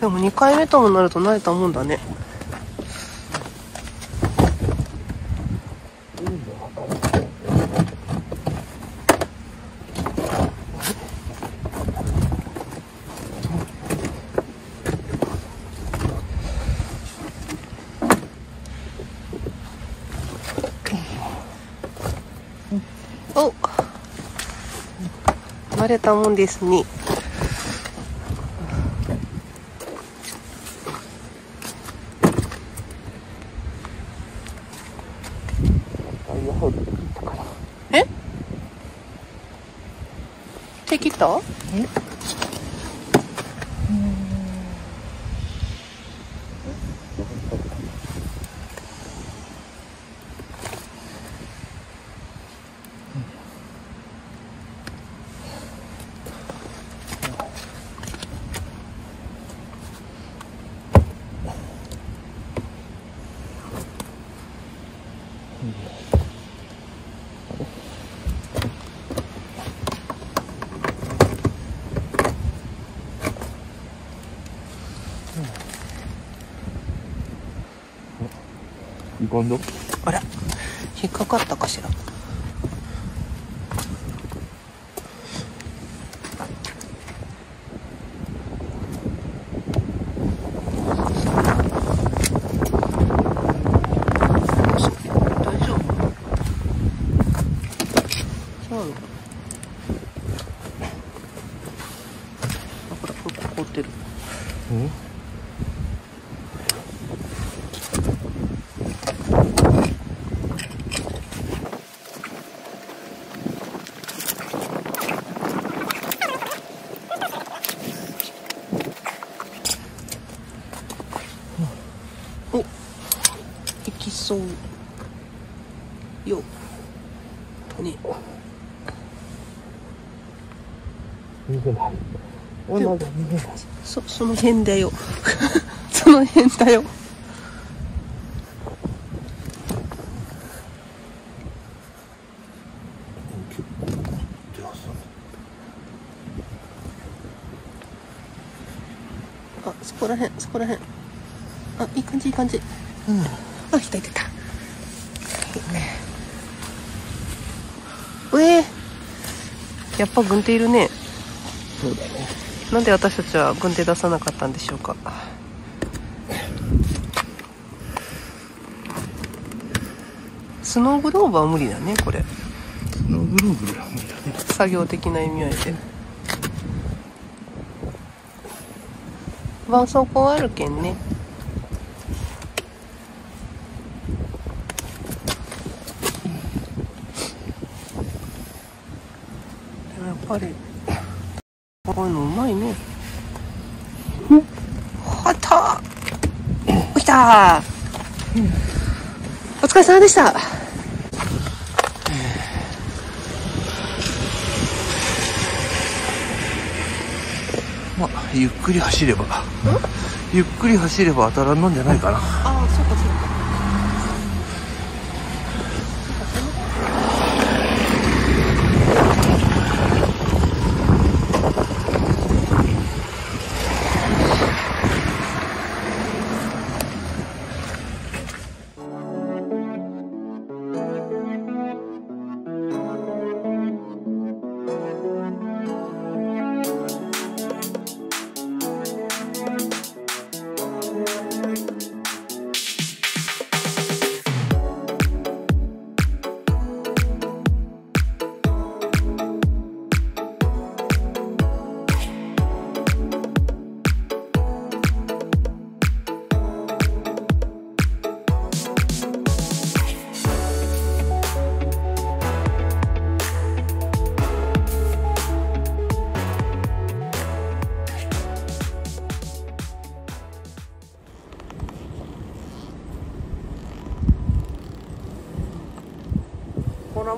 でも2回目ともなると慣れたもんだね。お慣れたもんですねええ？っ込んどあら。引っかかったかしら大丈夫そうなのあほらここ凍ってるうんおいきそうよね逃げない。おまだ逃げない。そその辺だよ。その辺だよあそこら辺そこら辺。あいい感じいい感じ。うんあいたいたいた。いいねうえやっぱ軍手いるねそうだね。なんで私たちは軍手出さなかったんでしょうか？スノーグローブは無理だねこれ。スノーグローブは無理だね。作業的な意味合いで。絆創膏あるけんね。やっぱりこういうのうまいね。はった起きた。お疲れ様でした。まあゆっくり走れば。ゆっくり走れば当たらんのんじゃないかな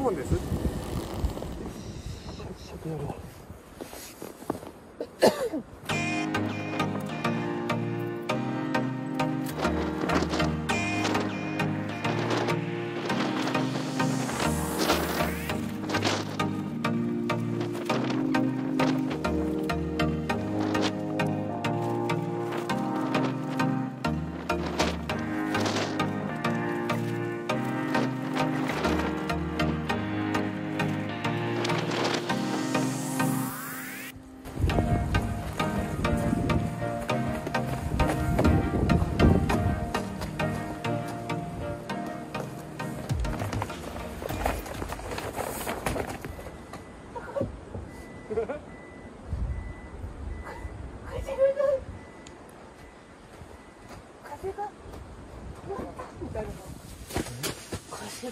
思うんです。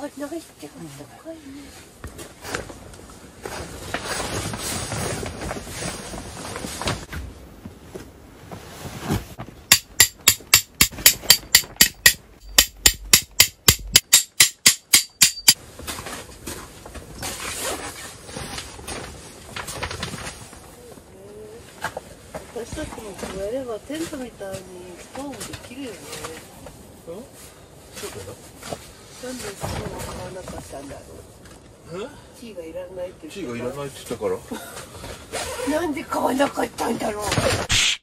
風がないってあったかいね。私たちもこうやればテントみたいにストーブできるよね。そうだよなんでストーブを買わなかったんだろう。え？チーがいらないって言ってチーがいらないって言ったからなんで買わなかったんだろう。す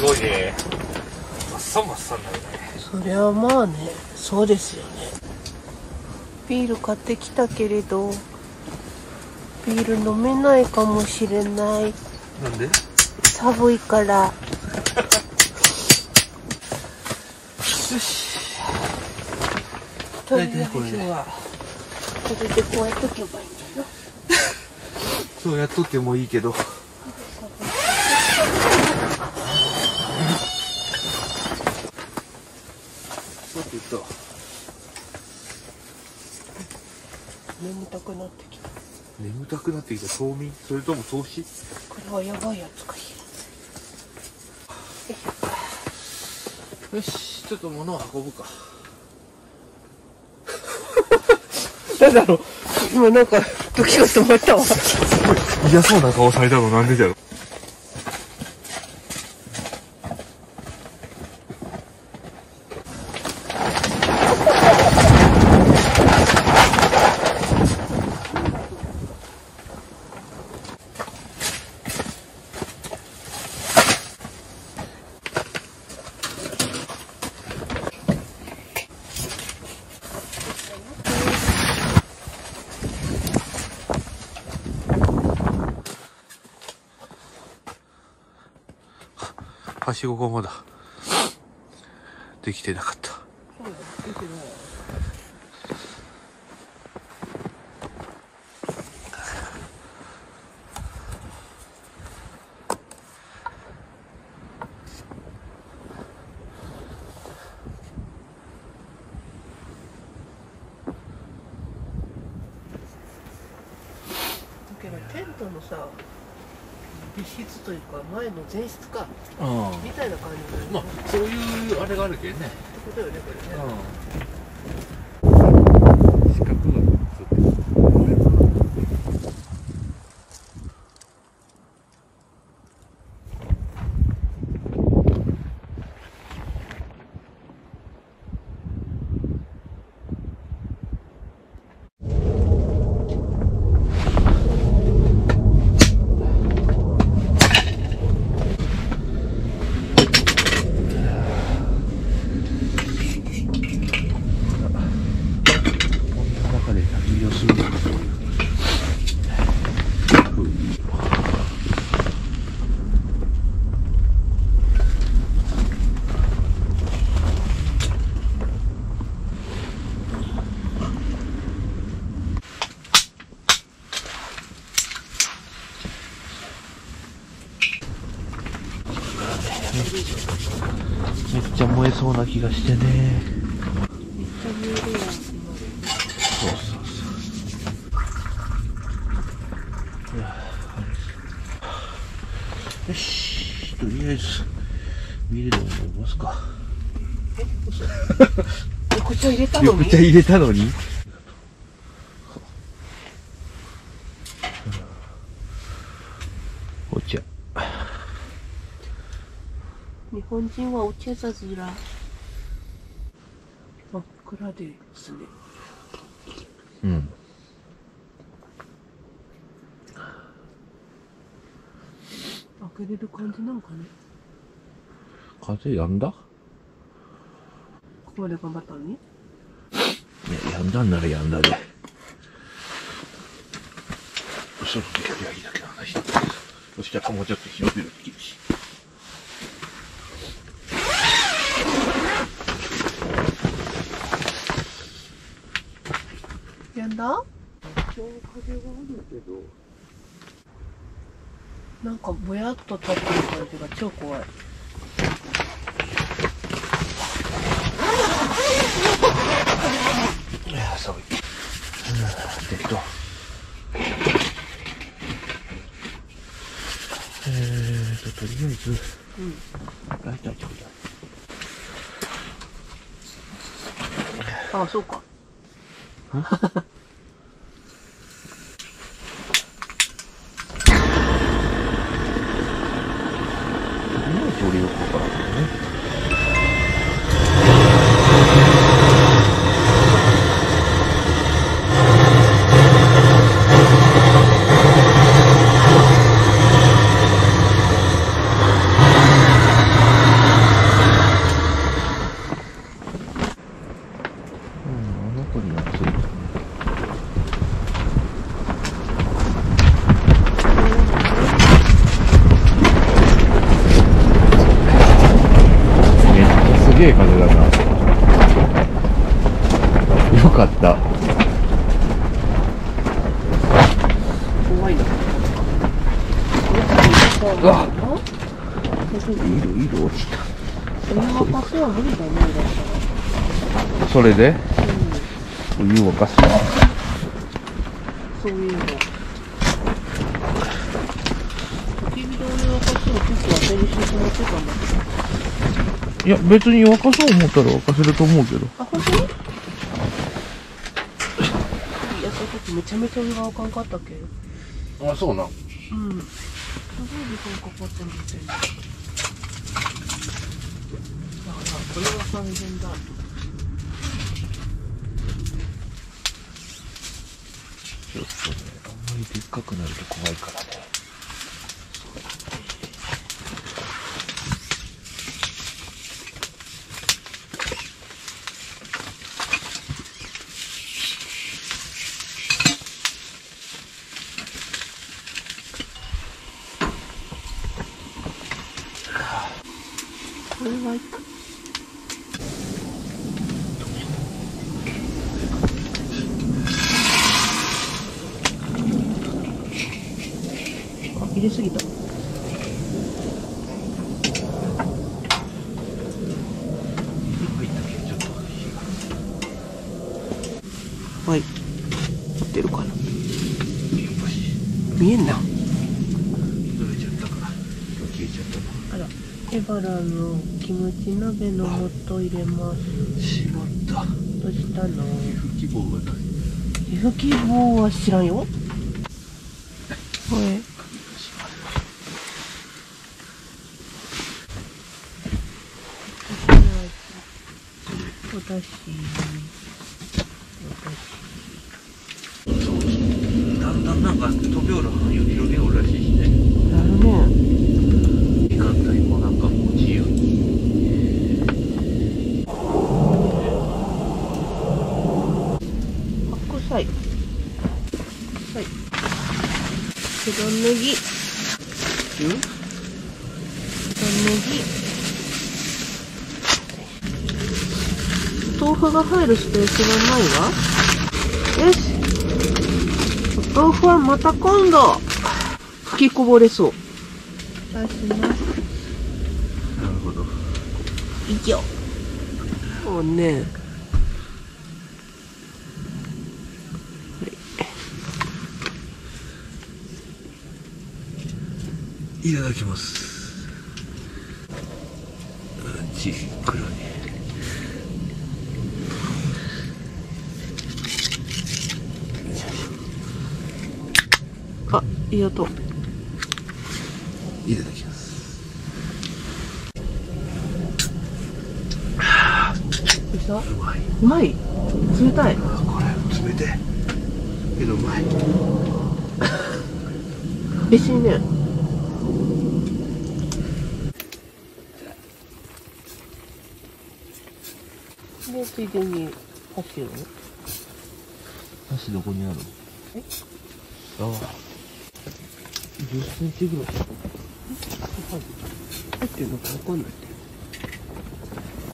ごいねマッサンマッサンなるねそりゃまあね、そうですよね。ビール買ってきたけれど、ビール飲めないかもしれない。なんで？寒いから。よしというわこれでけは、これでこうやっとけばいいんだよ。そうやっとってもいいけどさてと眠たくなってきた。眠たくなってきた冬眠？それとも凍死これはやばいやつかしよしちょっと物を運ぶから。なんだろう今なんか、時が止まったわ。嫌そうな顔されたのなんでだろうはしごがまだできてなかった。だけどテントのさ別室というか前の前室かあみたいな感じね、まあそういうあれがあるけどね。ってことよねこれね、四気がしてね。そうそうそうよし。とりあえず見ールでも飲ますか。緑茶入れたのに？緑茶入れたのに？お茶。日本人はお茶さずら真っ暗ですねうん開けれる感じなんかね？風やんだ？ここまで頑張ったのに？いや、やんだんならやんだで。そろそろやりゃいいだけの話。そしもうちょっと広々できるし。んだ？風はあるけど。なんかぼやっと立ってる感じが超怖いいや、寒い。うん、適当。えーと、とりあえず、うんライターちょうだい。あそうかいまいち俺よくわからんけどね。うん、あの子にはついた。めっちゃすげえ風だな。よかった。怖いなうわ色、色落ちた。それで？お湯沸かすわ。そういうのや、別に沸かそう思ったら沸かせると思うけど。あ本当にいやその時めちゃめちゃお湯が沸かんかったっけ？あ、そうな。うんすごい時間かかったみたいなだからこれは完全だちょっとね、あんまりでっかくなると怖いからね。これはいいかあ入れすぎた入ったけちょっとはい。合ってるかな？見えんな。ずれちゃったから消えちゃったあらエバラのキムチ鍋の素入れます。なしまった。どうしたの？不希望がない皮膚希望は知らんよ。はいおだしだんだんなんか飛び降る範囲を広げようらしいしねなるね時間帯もなんかもう自由に白菜はい黒ネギうん？黒ネギ豆腐が入るスペースがないわ。よし。お豆腐はまた今度。吹きこぼれそう。出します。なるほど以上もうねいただきます。し来るねあいい音。いただきます。どうまい。うまい？冷たい。これ冷てえ。けどうまい。美味しいねついでに走るの？箸どこにあるえ？ああ。10センチぐらい。入ってるのかわかんない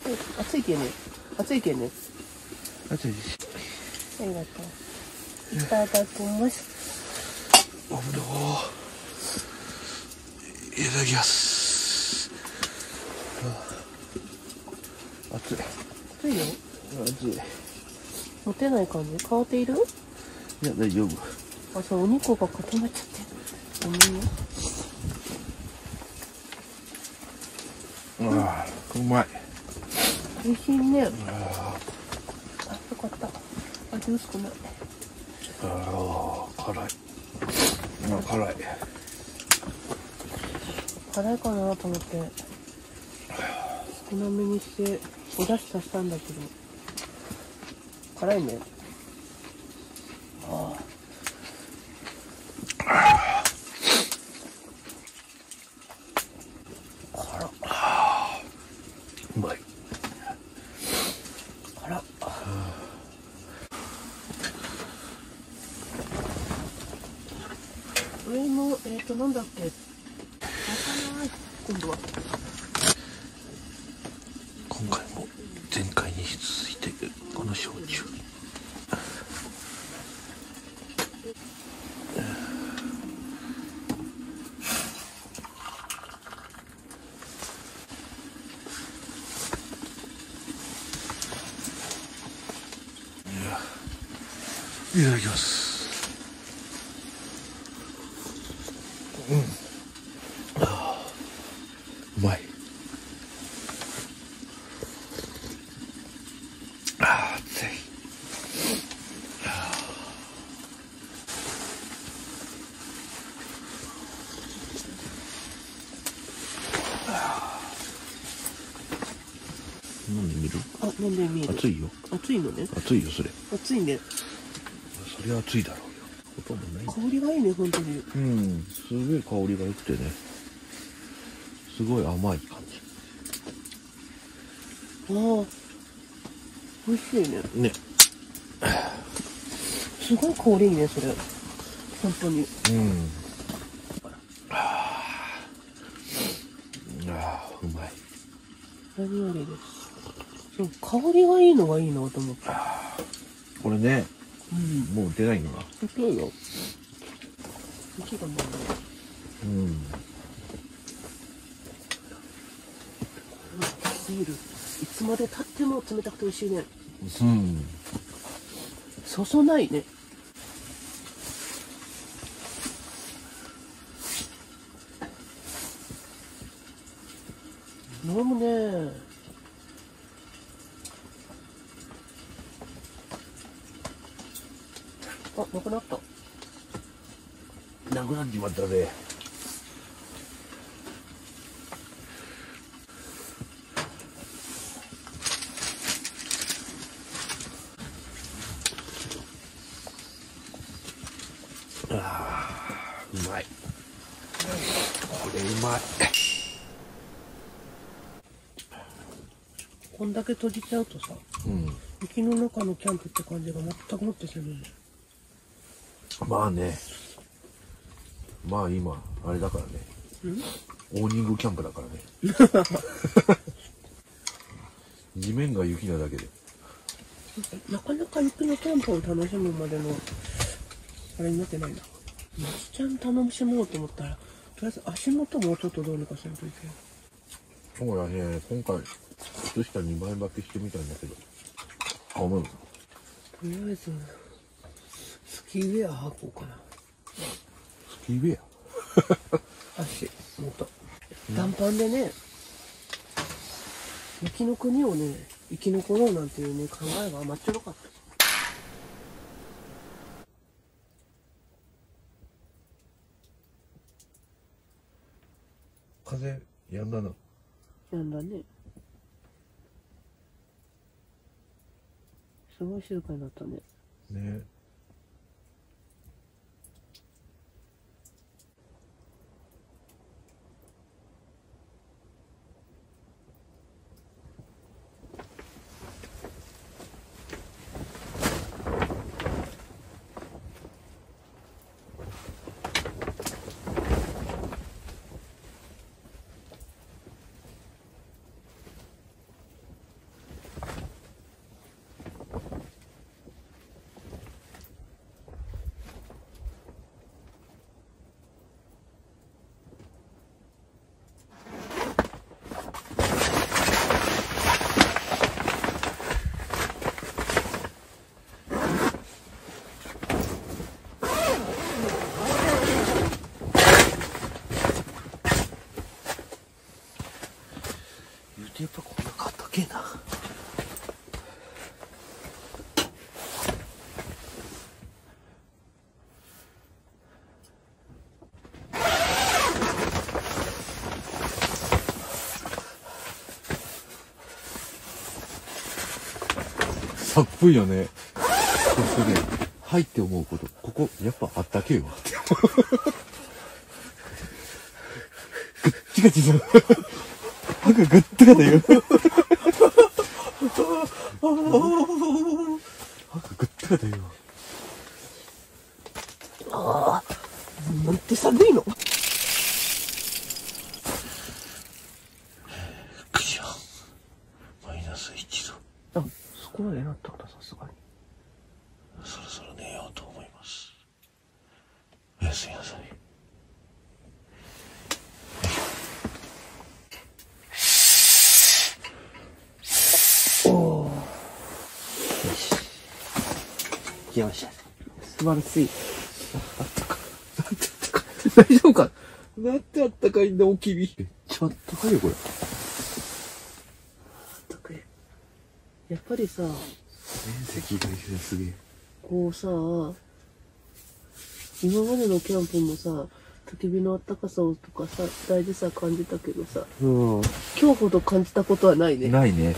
え熱いけんね。熱いけんね。あちょいありがとう。いただきます。おぶどういただきます。あ熱い。熱いよ熱いい持てない感じ？変わっている？や大丈夫。あそうお肉が固まっちゃってごめんね。ああうまい。美味しいね。あよかった。味薄くないああ辛い。あ辛い。辛いかなと思って。少なめにしてお出汁足したんだけど辛いねああ辛っうまい辛っ。上のえっ、ー、となんだっけわかんない今度は今回も前回に続いてこの焼酎いただきます。うん。ああうまい。ああ暑い飲んでみる？あ飲んでみる。暑いよ。熱いのね。暑いよそれ。熱いねそりゃ暑いだろうよ。音もない香りがいいね本当に。うんすごい香りが良くてね。すごい甘い感じ。ああ美味しいね。ね。すごい香りいいねそれ。本当に。うん。ああうまい。何よりです。そう香りがいいのがいいなと思ったこれねうん。もう出ないのがそうよ。息がもううんビールいつまで経っても冷たくて美味しいね。うん。そそないね。飲むねあなくなった。なくなっちまったぜ。あーうまい。これうまい。こんだけ閉じちゃうとさうん。雪の中のキャンプって感じが全くもってするねまあね。まあ今あれだからね。うんオーニングキャンプだからね。地面が雪なだけで。なかなか雪のキャンプを楽しむまでのあれになってないな。松ちゃん楽しもうと思ったらとりあえず足元もうちょっとどうにかしないといけないそうだね。今回靴下2枚履きしてみたんだけど。あ思うとりあえずスキーウェア履こうかなスキーウェア？足元短パンでね雪の国をね、生き残ろうなんていうね、考えが甘っちょろかった。風やんだな。なんだね。すごい静かになったね。ね寒いよね。そしてね、入って思うこと、ここ、やっぱあったけえわ。ぐっちがちだ。歯がぐったかだよ。歯がぐったかだよ。なんて寒いの9時半。マイナス1度。あ、そこまでなったんだ、さすがに。そろそろ寝ようと思います。おやすみなさい。おー。よし。よし。素晴らしい。大丈夫かなんてあったかいんだ、おきび。めっちゃあったかいよ、これ。たくれやっぱりさ、面積がすげえ。こうさ、今までのキャンプもさ、焚き火のあったかさをとかさ、大事さ感じたけどさ、う今日ほど感じたことはないね。ないね。